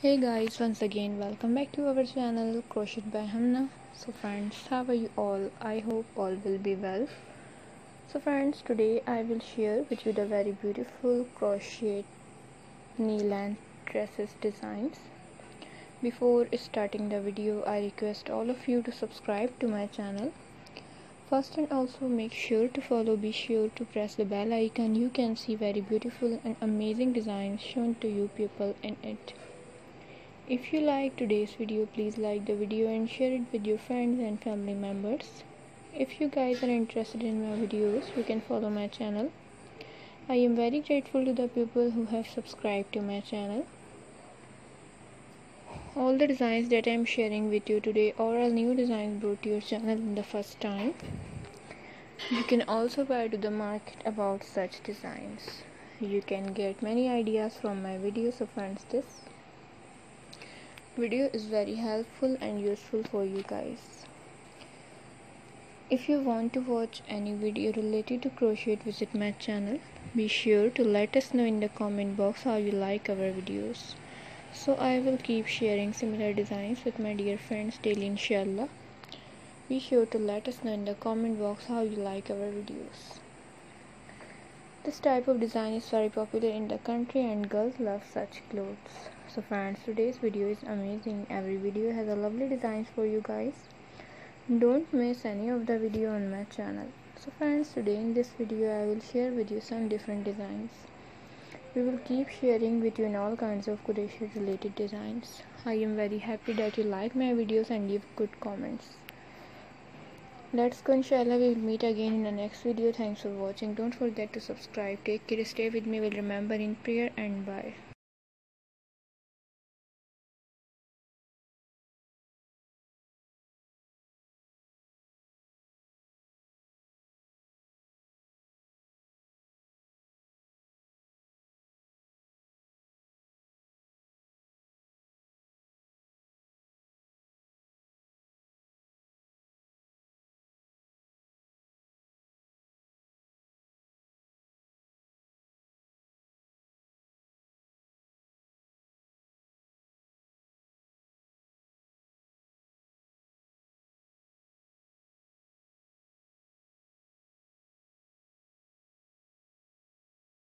hey guys once again welcome back to our channel crochet by Humna so friends how are you all? I hope all will be well. So friends today i will share with you the very beautiful crochet knee length dresses designs. Before starting the video i request all of you to subscribe to my channel. First and also make sure to follow be sure to press the bell icon. You can see very beautiful and amazing designs shown to you people in it if you like today's video, please like the video and share it with your friends and family members. If you guys are interested in my videos, you can follow my channel. I am very grateful to the people who have subscribed to my channel. All the designs that I am sharing with you today are all new designs brought to your channel in the first time. You can also buy to the market about such designs. You can get many ideas from my videos so friends this video is very helpful and useful for you guys. If you want to watch any video related to crochet visit my channel. Be sure to let us know in the comment box how you like our videos. So i will keep sharing similar designs with my dear friends daily inshallah. Be sure to let us know in the comment box how you like our videos this type of design is very popular in the country and girls love such clothes. So friends today's video is amazing. Every video has a lovely designs for you guys. Don't miss any of the video on my channel. So friends today in this video i will share with you some different designs. We will keep sharing with you in all kinds of crochet related designs. I am very happy that you like my videos and leave good comments let's go inshallah we will meet again in the next video. Thanks for watching. Don't forget to subscribe. Take care. Stay with me. We'll remember in prayer and bye